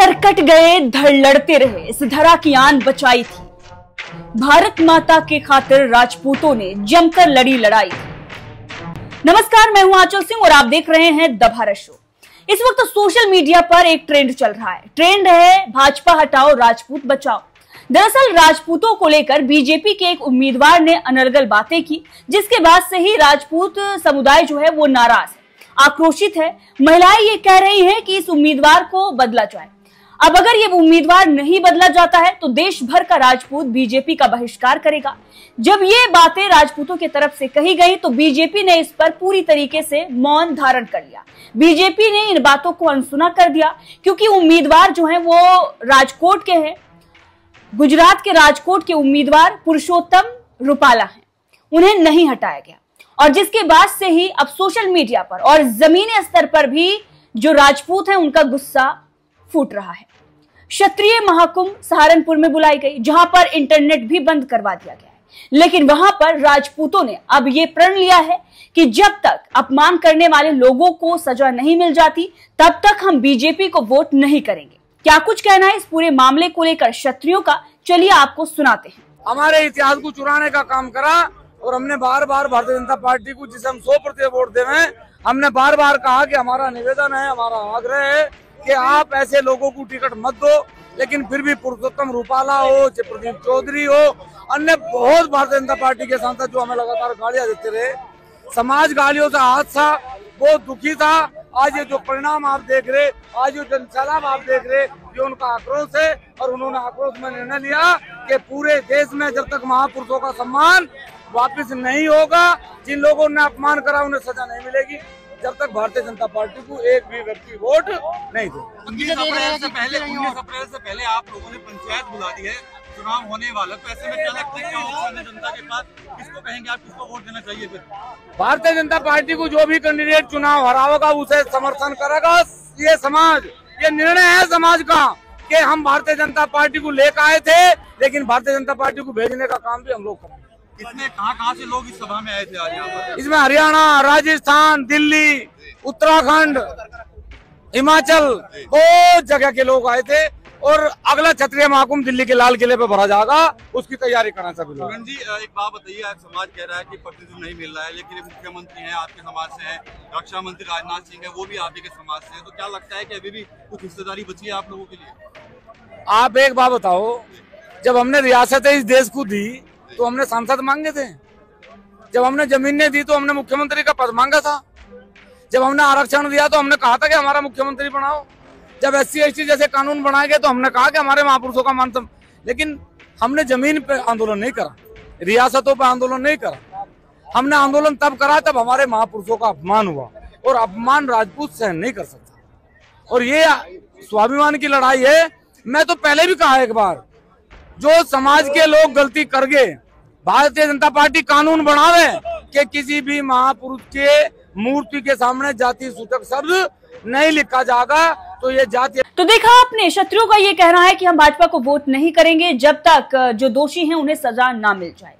सरकट गए, धड़ लड़ते रहे। इस धरा की आन बचाई थी। भारत माता के खातिर राजपूतों ने जमकर लड़ी लड़ाई नमस्कार, मैं हूँ आंचल सिंह और आप देख रहे हैं द भारत शो। इस वक्त सोशल मीडिया पर एक ट्रेंड चल रहा है। ट्रेंड है भाजपा हटाओ, राजपूत बचाओ। दरअसल राजपूतों को लेकर बीजेपी के एक उम्मीदवार ने अनर्गल बातें की, जिसके बाद से ही राजपूत समुदाय जो है वो नाराज़ है, आक्रोशित है। महिलाएँ ये कह रही हैं कि इस उम्मीदवार को बदला जाए। अब अगर ये उम्मीदवार नहीं बदला जाता है तो देश भर का राजपूत बीजेपी का बहिष्कार करेगा। जब ये बातें राजपूतों की तरफ़ से कही गई तो बीजेपी ने इस पर पूरी तरीके से मौन धारण कर लिया। बीजेपी ने इन बातों को अनसुना कर दिया, क्योंकि उम्मीदवार जो है, वो राजकोट के हैं। गुजरात के राजकोट के उम्मीदवार पुरुषोत्तम रूपाला हैं। उन्हें नहीं हटाया गया। और जिसके बाद से ही अब सोशल मीडिया पर और जमीनी स्तर पर भी जो राजपूत हैं, उनका गुस्सा फूट रहा है। क्षत्रिय महाकुंभ सहारनपुर में बुलाई गई, जहाँ पर इंटरनेट भी बंद करवा दिया गया है। लेकिन वहाँ पर राजपूतों ने अब ये प्रण लिया है कि जब तक अपमान करने वाले लोगों को सजा नहीं मिल जाती, तब तक हम बीजेपी को वोट नहीं करेंगे। क्या कुछ कहना है इस पूरे मामले को लेकर? क्षत्रियो का, चलिए आपको सुनाते हैं। हमारे इतिहास को चुराने का काम करा और हमने बार बार भारतीय जनता पार्टी को, जिसे हम सौ प्रतिशत वोट दे रहे हमने बार बार कहा कि हमारा निवेदन है, हमारा आग्रह है कि आप ऐसे लोगों को टिकट मत दो, लेकिन फिर भी पुरुषोत्तम रूपाला हो, चाहे प्रदीप चौधरी हो, अन्य बहुत भारतीय जनता पार्टी के सांसद जो हमें लगातार गालियाँ देते रहे। समाज गालियों से हादसा, बहुत दुखी था। आज ये जो परिणाम आप देख रहे, आज जो जनसलाब आप देख रहे, ये उनका आक्रोश है और उन्होंने आक्रोश में निर्णय लिया कि पूरे देश में जब तक महापुरुषों का सम्मान वापस नहीं होगा, जिन लोगों ने अपमान करा, उन्हें सजा नहीं मिलेगी। जब तक भारतीय जनता पार्टी को एक भी व्यक्ति वोट नहीं दे। उन्नीस अप्रैल से पहले उन्नीस अप्रैल से पहले आप लोगों ने पंचायत बुला दी है चुनाव होने वाला तो ऐसे में क्या लगता है क्या ऑप्शन है जनता के पास किसको कहेंगे आप किसको वोट देना चाहिए फिर? भारतीय जनता पार्टी को जो भी कैंडिडेट चुनाव हरावेगा उसे समर्थन करेगा ये समाज। ये निर्णय है समाज का कि हम भारतीय जनता पार्टी को लेकर आए थे लेकिन भारतीय जनता पार्टी को भेजने का काम भी हम लोग करेंगे कितने कहाँ कहाँ से लोग इस सभा में आए थे आज यहाँ पर? इसमें हरियाणा राजस्थान दिल्ली उत्तराखंड हिमाचल बहुत जगह के लोग आए थे और अगला क्षत्रिय महाकुंभ दिल्ली के लाल किले पे भरा जाएगा उसकी तैयारी करना सभी लोग जी एक बात बताइए आज समाज कह रहा है कि प्रतिनिधि नहीं मिल रहा है लेकिन मुख्यमंत्री हैं आपके समाज से हैं रक्षा मंत्री राजनाथ सिंह है वो भी आप ही के समाज से हैं तो क्या लगता है कि अभी भी कुछ हिस्सेदारी बची है आप लोगों के लिए? आप एक बात बताओ जब हमने रियासत इस देश को दी तो हमने सांसद मांगे थे। जब हमने जमीनें दी तो हमने मुख्यमंत्री का पद मांगा था। जब हमने आरक्षण दिया तो हमने कहा था कि हमारा मुख्यमंत्री बनाओ। जब एस सी जैसे कानून बनाए गए तो हमने कहा कि हमारे महापुरुषों का मान लेकिन हमने ज़मीन पर आंदोलन नहीं करा, रियासतों पर आंदोलन नहीं करा। हमने आंदोलन तब करा तब हमारे महापुरुषों का अपमान हुआ और अपमान राजपूत सहन नहीं कर सकता। और ये स्वाभिमान की लड़ाई है। मैं तो पहले भी कहा एक बार जो समाज के लोग गलती कर गए भारतीय जनता पार्टी कानून बनावे कि किसी भी महापुरुष के मूर्ति के सामने जाति सूचक शब्द नहीं लिखा जाएगा तो ये जाति तो देखा आपने, शत्रुओं का ये कहना है कि हम भाजपा को वोट नहीं करेंगे जब तक जो दोषी हैं उन्हें सजा ना मिल जाए।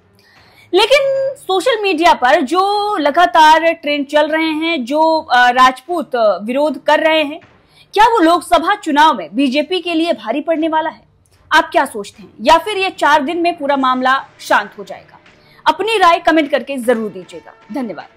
लेकिन सोशल मीडिया पर जो लगातार ट्रेंड चल रहे हैं, जो राजपूत विरोध कर रहे हैं, क्या वो लोकसभा चुनाव में बीजेपी के लिए भारी पड़ने वाला है? आप क्या सोचते हैं? या फिर ये चार दिन में पूरा मामला शांत हो जाएगा? अपनी राय कमेंट करके ज़रूर दीजिएगा। धन्यवाद।